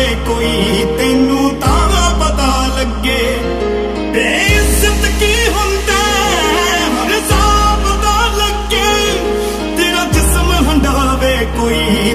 ਹੋਵੇ ਕੋਈ, ਤੈਨੂੰ ਤਾਂ ਪਤਾ ਲੱਗੇ। ਬੇਇੱਜ਼ਤ ਕੀ ਹੁੰਦਾ ਹਰ ਸਾਬ ਪਤਾ ਲੱਗੇ। ਤੇਰਾ ਜਿਸਮ ਹੰਡਾਵੇ ਕੋਈ